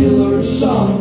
killer song.